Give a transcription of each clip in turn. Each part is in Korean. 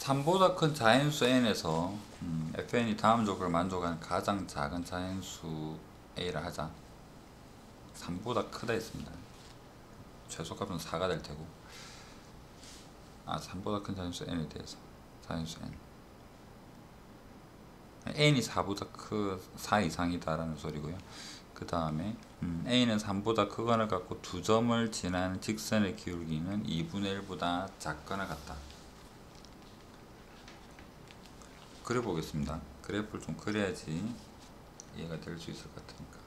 3보다 큰 자연수 n에서 음, fn이 다음 조건을 만족하는 가장 작은 자연수 a라 하자. 3보다 크다 했습니다. 최소값은 4가 될 테고. 아 3보다 큰 자연수 n에 대해서. 자연수 n. N이 4보다 크 4 이상이다 라는 소리고요. 그 다음에 음, a는 3보다 크거나 같고 두 점을 지나는 직선의 기울기는 2분의 1보다 작거나 같다 그려보겠습니다. 그래프를 좀 그려야지 이해가 될 수 있을 것 같으니까.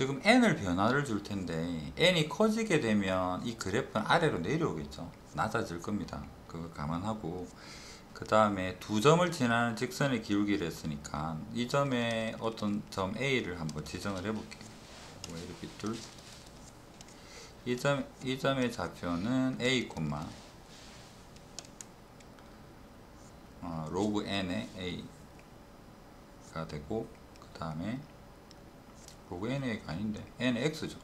지금 n을 변화를 줄 텐데 n이 커지게 되면 이 그래프는 아래로 내려오겠죠. 낮아질 겁니다. 그거 감안하고. 그 다음에 두 점을 지나는 직선의 기울기를 했으니까 이 점에 어떤 점 A를 한번 지정을 해 볼게요. 이렇게 둘. 이, 점, 이 점의 좌표는 A, 어, 로그 n의 A가 되고 그 다음에 로 그 nA가 아닌데 n은 x죠.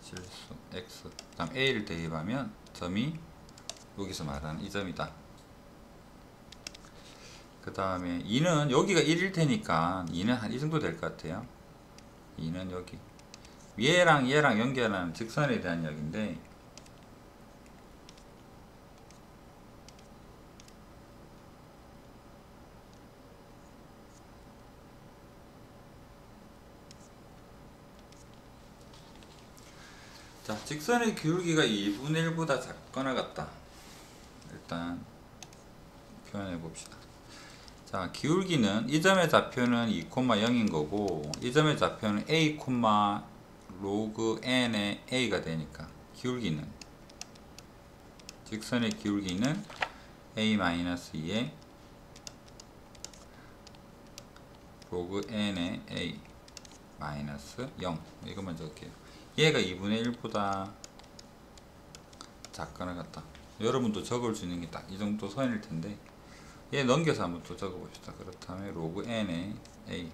실수 x. 그 다음 a를 대입하면 점이 여기서 말하는 이 점이다. 그 다음에 2는 여기가 1일 테니까 2는 한 이 정도 될 것 같아요. 2는 여기. 얘랑 얘랑 연결하는 직선에 대한 이야기인데 자, 직선의 기울기가 2분의 1보다 작거나 같다. 일단 표현해 봅시다. 자, 기울기는 이 점의 좌표는 2,0인 거고 이 점의 좌표는 a, 로그 n의 a가 되니까 기울기는 직선의 기울기는 a-2의 로그 n의 a 마이너스 0 이것만 적을게요. 얘가 2분의 1보다. 작거나 같다. 여러분도 적을 수 있는 게 딱 이 정도 선일 텐데 얘 넘겨서 한번 또 적어 봅시다. 그렇다면 로그 n의 a.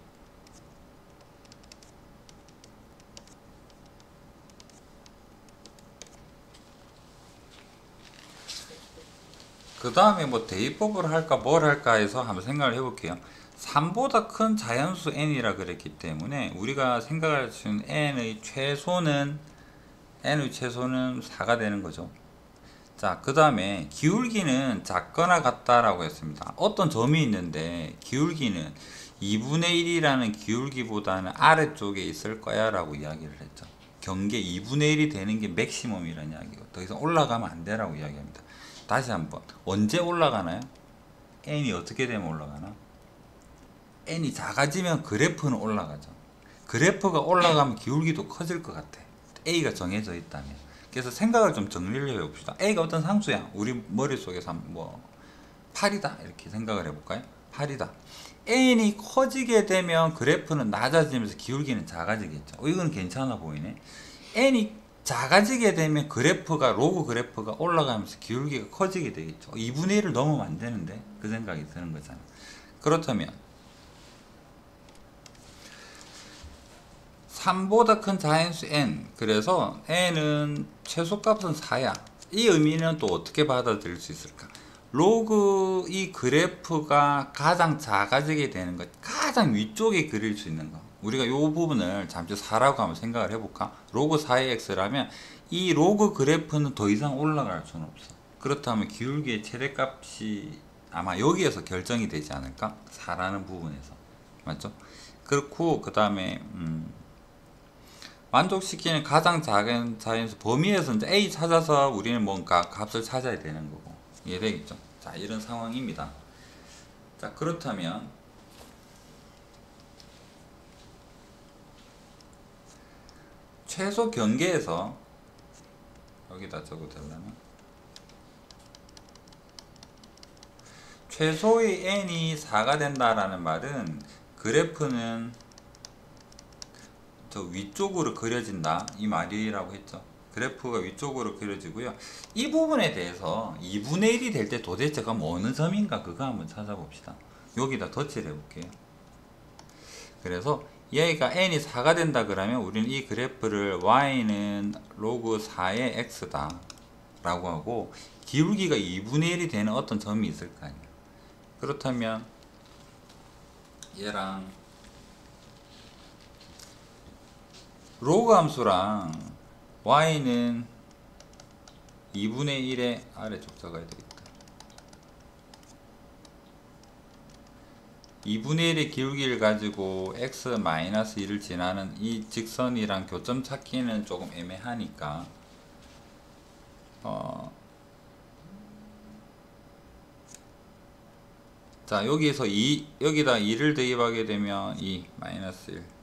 그 다음에 뭐 대입법을 할까 뭘 할까 해서 한번 생각을 해볼게요 3보다 큰 자연수 n이라 그랬기 때문에 우리가 생각할 수 있는 n의 최소는 n의 최소는 4가 되는 거죠. 자, 그 다음에 기울기는 작거나 같다라고 했습니다. 어떤 점이 있는데 기울기는 2분의 1이라는 기울기보다는 아래쪽에 있을 거야 라고 이야기를 했죠. 경계 2분의 1이 되는 게 맥시멈이라는 이야기고 더 이상 올라가면 안 되라고 이야기합니다. 다시 한번 언제 올라가나요? n이 어떻게 되면 올라가나? N이 작아지면 그래프는 올라가죠. 그래프가 올라가면 기울기도 커질 것 같아. a가 정해져 있다면. 그래서 생각을 좀 정리를 해봅시다. a가 어떤 상수야? 우리 머릿속에서 뭐 8이다 이렇게 생각을 해볼까요? 8이다. n이 커지게 되면 그래프는 낮아지면서 기울기는 작아지겠죠. 어, 이건 괜찮아 보이네. n이 작아지게 되면 그래프가 로그 그래프가 올라가면서 기울기가 커지게 되겠죠. 2분의 1을 넘으면 안 되는데 그 생각이 드는 거잖아. 그렇다면 3보다 큰 자연수 n. 그래서 n은 최소값은 4야. 이 의미는 또 어떻게 받아들일 수 있을까? 로그 이 그래프가 가장 작아지게 되는 것 가장 위쪽에 그릴 수 있는 거 우리가 이 부분을 잠시 4라고 한번 생각을 해볼까? 로그 4의 x라면 이 로그 그래프는 더 이상 올라갈 수는 없어. 그렇다면 기울기의 최대값이 아마 여기에서 결정이 되지 않을까? 4라는 부분에서. 맞죠? 그렇고 그 다음에 음 만족시키는 가장 작은 자연수 범위에서 이제 A 찾아서 우리는 뭔가 값을 찾아야 되는 거고 이해되겠죠? 자 이런 상황입니다. 자 그렇다면 최소 경계에서 여기다 적어 달라면 최소의 n이 4가 된다라는 말은 그래프는 저 위쪽으로 그려진다 이 말이라고 했죠. 그래프가 위쪽으로 그려지고요. 이 부분에 대해서 2분의 1이 될 때 도대체가 뭐 어느 점인가 그거 한번 찾아봅시다. 여기다 덧칠 해볼게요. 그래서 얘가 n이 4가 된다 그러면 우리는 이 그래프를 y는 로그 4의 x다 라고 하고 기울기가 2분의 1이 되는 어떤 점이 있을 거 아니야 그렇다면 얘랑 로그 함수랑 y는 2분의 1의 아래쪽 적어야 되겠다. 2분의 1의 기울기를 가지고 x-1을 지나는 이 직선이랑 교점 찾기는 조금 애매하니까 어, 자 여기에서 2 여기다 2를 대입하게 되면 2 마이너스 1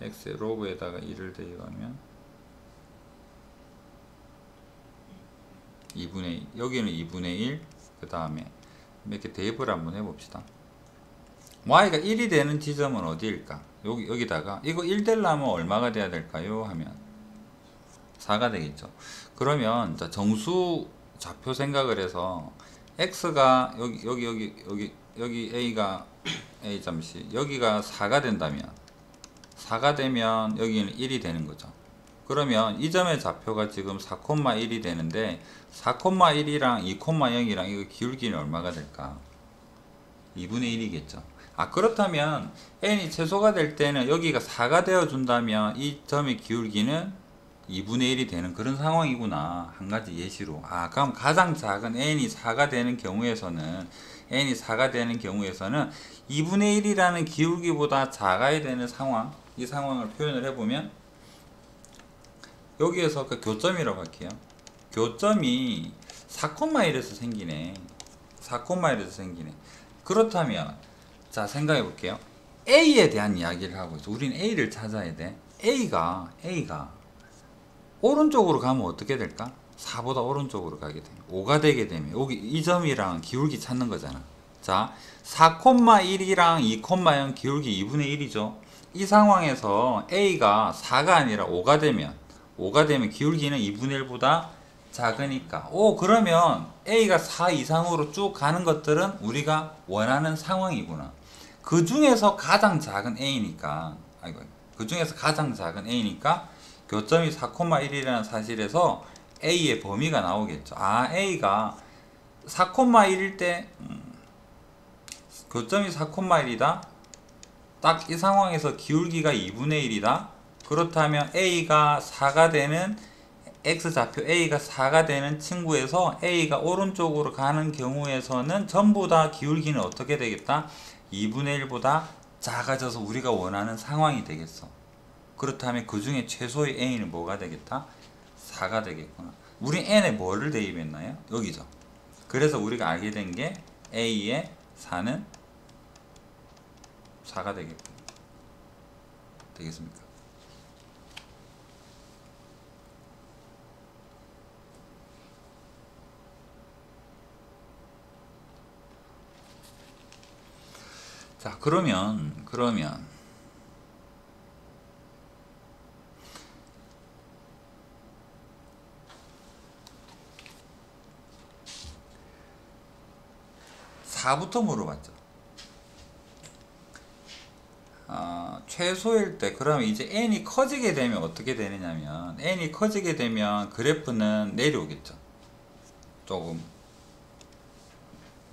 x 로그에다가 2를 대입하면 2분의 2 여기는 2분의 1 그 다음에 이렇게 대입을 한번 해봅시다. y가 1이 되는 지점은 어디일까? 여기, 여기다가 이거 1 되려면 얼마가 돼야 될까요? 하면 4가 되겠죠. 그러면 자 정수 좌표 생각을 해서 x가 여기 여기 여기 여기 여기 a가 a 잠시 여기가 4가 된다면 4가 되면 여기는 1이 되는 거죠. 그러면 이 점의 좌표가 지금 4,1이 되는데 4,1이랑 2,0이랑 이거 기울기는 얼마가 될까? 2분의 1이겠죠. 아 그렇다면 n이 최소가 될 때는 여기가 4가 되어 준다면 이 점의 기울기는 2분의 1이 되는 그런 상황이구나. 한 가지 예시로. 아, 그럼 가장 작은 n이 4가 되는 경우에서는 n이 4가 되는 경우에서는 2분의 1이라는 기울기보다 작아야 되는 상황. 이 상황을 표현을 해보면 여기에서 그 교점이라고 할게요. 교점이 4,1에서 생기네. 4,1에서 생기네. 그렇다면 자 생각해 볼게요. A에 대한 이야기를 하고 있어. 우리는 A를 찾아야 돼. A가 A가 오른쪽으로 가면 어떻게 될까? 4보다 오른쪽으로 가게 되면 5가 되게 되면 여기 이 점이랑 기울기 찾는 거잖아. 자, 4,1이랑 2,0 기울기 2분의 1이죠. 이 상황에서 A가 4가 아니라 5가 되면 5가 되면 기울기는 2분의 1보다 작으니까 오 그러면 A가 4 이상으로 쭉 가는 것들은 우리가 원하는 상황이구나. 그 중에서 가장 작은 A니까 아이고 그 중에서 가장 작은 A니까 교점이 4,1이라는 사실에서 A의 범위가 나오겠죠. 아, A가 4,1일 때 음, 교점이 4,1이다. 딱 이 상황에서 기울기가 2분의 1이다. 그렇다면 A가 4가 되는 X좌표 A가 4가 되는 친구에서 A가 오른쪽으로 가는 경우에서는 전부 다 기울기는 어떻게 되겠다? 2분의 1보다 작아져서 우리가 원하는 상황이 되겠어. 그렇다면 그 중에 최소의 n은 뭐가 되겠다? 4가 되겠구나. 우리 n에 뭐를 대입했나요? 여기죠. 그래서 우리가 알게 된 게 a의 4는 4가 되겠고 되겠습니까? 자 그러면 그러면 4부터 물어봤죠. 어, 최소일 때 그러면 이제 n이 커지게 되면 어떻게 되느냐면 n이 커지게 되면 그래프는 내려오겠죠. 조금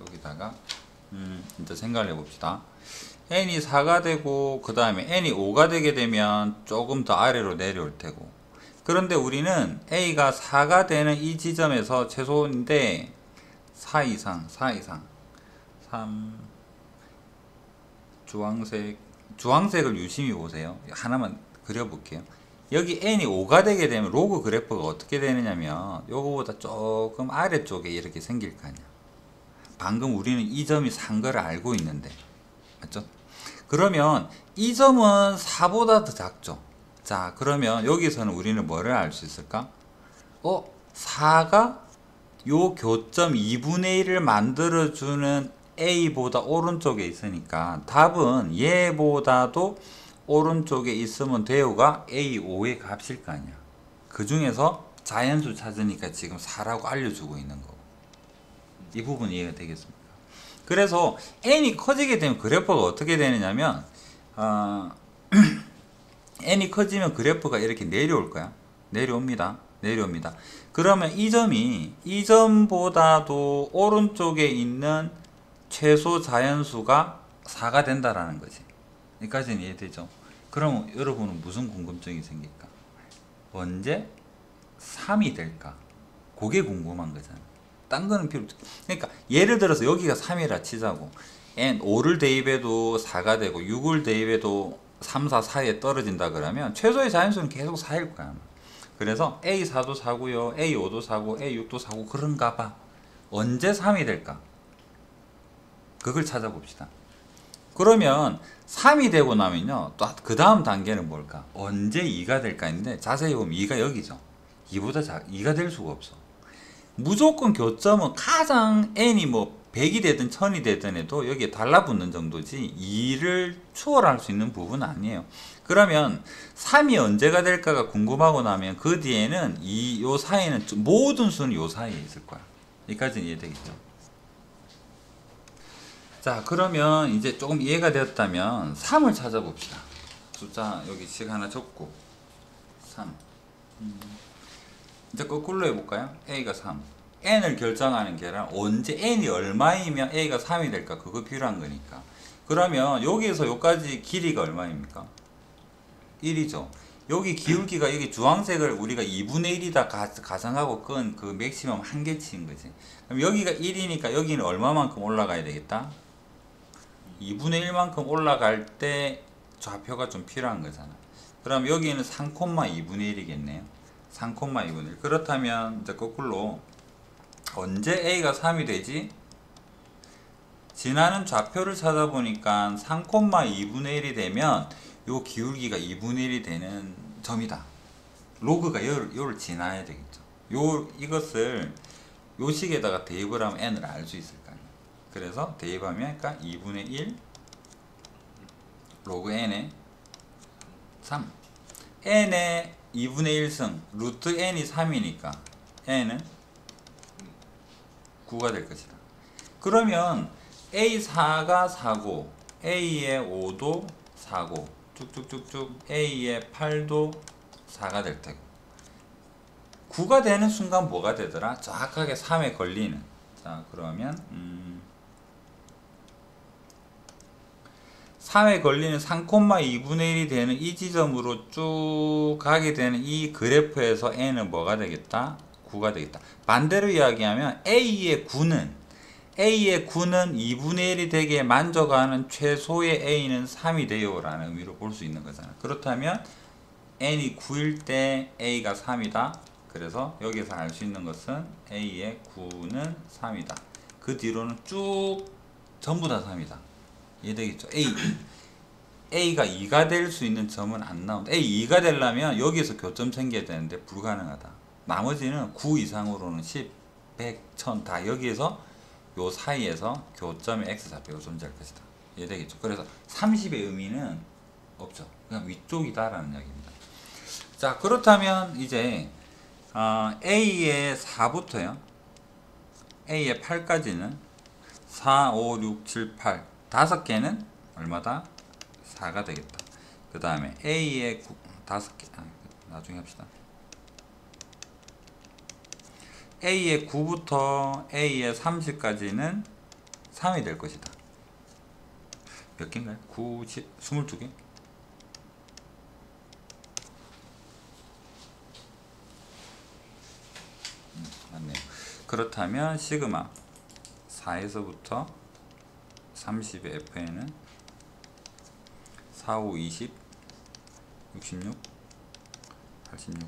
여기다가 음, 이제 생각을 해봅시다. n이 4가 되고 그 다음에 n이 5가 되게 되면 조금 더 아래로 내려올 테고 그런데 우리는 a가 4가 되는 이 지점에서 최소인데 4 이상 4 이상 3 주황색 주황색을 유심히 보세요 하나만 그려볼게요 여기 n이 5가 되게 되면 로그 그래프가 어떻게 되느냐면 요거보다 조금 아래쪽에 이렇게 생길 거 아니야 방금 우리는 이 점이 산 거를 알고 있는데 맞죠? 그러면 이 점은 4보다 더 작죠 자 그러면 여기서는 우리는 뭐를 알 수 있을까? 어? 4가 요 교점 2분의 1을 만들어주는 A보다 오른쪽에 있으니까 답은 얘보다도 오른쪽에 있으면 돼요가 A5의 값일 거 아니야. 그 중에서 자연수 찾으니까 지금 4라고 알려주고 있는 거고. 이 부분 이해가 되겠습니까? 그래서 n이 커지게 되면 그래프가 어떻게 되느냐면 어, n이 커지면 그래프가 이렇게 내려올 거야. 내려옵니다. 내려옵니다. 그러면 이 점이 이 점보다도 오른쪽에 있는 최소 자연수가 4가 된다라는 거지. 여기까지는 이해되죠? 그럼 여러분은 무슨 궁금증이 생길까? 언제 3이 될까? 그게 궁금한 거잖아. 딴 거는 필요 없 그러니까 예를 들어서 여기가 3이라 치자고. n 5를 대입해도 4가 되고 6을 대입해도 3, 4 사이에 떨어진다 그러면 최소의 자연수는 계속 4일 거야. 그래서 A4도 사고요. A5도 사고 A6도 사고 그런가 봐. 언제 3이 될까? 그걸 찾아봅시다. 그러면 3이 되고 나면요. 또 그 다음 단계는 뭘까? 언제 2가 될까 했는데 자세히 보면 2가 여기죠. 2보다 작, 2가 될 수가 없어. 무조건 교점은 가장 n이 뭐 100이 되든 1000이 되든 해도 여기에 달라붙는 정도지 2를 추월할 수 있는 부분은 아니에요. 그러면 3이 언제가 될까가 궁금하고 나면 그 뒤에는 이 요 사이는 좀- 모든 수는 요 사이에 있을 거야. 여기까지는 이해되겠죠? 자 그러면 이제 조금 이해가 되었다면 3을 찾아봅시다. 숫자 여기 식 하나 적고 3 음. 이제 거꾸로 해볼까요? A가 3 N을 결정하는 게 아니라 언제 N이 얼마이면 A가 3이 될까 그거 필요한 거니까 그러면 여기에서 여기까지 길이가 얼마입니까? 1이죠 여기 기울기가 여기 주황색을 우리가 2분의 1이다 가정하고 끈 그 맥시멈 한계치인 거지 그럼 여기가 1이니까 여기는 얼마만큼 올라가야 되겠다? 2분의 1만큼 올라갈 때 좌표가 좀 필요한 거잖아. 그럼 여기는 3,2분의 1이겠네요. 3,2분의 1. 그렇다면 이제 거꾸로 언제 A가 3이 되지? 지나는 좌표를 찾아보니까 3,2분의 1이 되면 요 기울기가 2분의 1이 되는 점이다. 로그가 요를, 요를 지나야 되겠죠. 요 이것을 요 식에다가 대입을 하면 n을 알 수 있을. 그래서 대입하면 그러니까 2분의 1 로그 n의 3 n의 2분의 1승 루트 n이 3이니까 n은 9가 될 것이다. 그러면 A4가 4고 A의 5도 4고 쭉쭉쭉쭉 A의 8도 4가 될 테고 9가 되는 순간 뭐가 되더라? 정확하게 3에 걸리는 자 그러면 음 3에 걸리는 3,2분의 1이 되는 이 지점으로 쭉 가게 되는 이 그래프에서 n은 뭐가 되겠다? 9가 되겠다. 반대로 이야기하면 a의 9는 a의 9는 2분의 1이 되게 만족하는 최소의 a는 3이 돼요 라는 의미로 볼 수 있는 거잖아. 그렇다면 n이 9일 때 a가 3이다. 그래서 여기서 알 수 있는 것은 a의 9는 3이다. 그 뒤로는 쭉 전부 다 3이다. 이해 되겠죠? A A가 2가 될 수 있는 점은 안 나온다. A 2가 되려면 여기서 교점 생겨야 되는데 불가능하다. 나머지는 9 이상으로는 10, 100, 1000 다 여기에서 요 사이에서 교점의 x 좌표가 존재할 것이다. 이해되겠죠? 그래서 30의 의미는 없죠. 그냥 위쪽이다라는 이야기입니다. 자 그렇다면 이제 어, A의 4부터요. A의 8까지는 4, 5, 6, 7, 8 다섯 개는 얼마다? 4가 되겠다. 그 다음에 A의 9, 다섯 개, 아, 나중에 합시다. A의 9부터 A의 30까지는 3이 될 것이다. 몇 개인가요? 9, 10, 22개? 음, 맞네요. 그렇다면 시그마 4에서부터 30의 FN은 4, 5, 20, 66, 86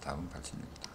답은 86이다.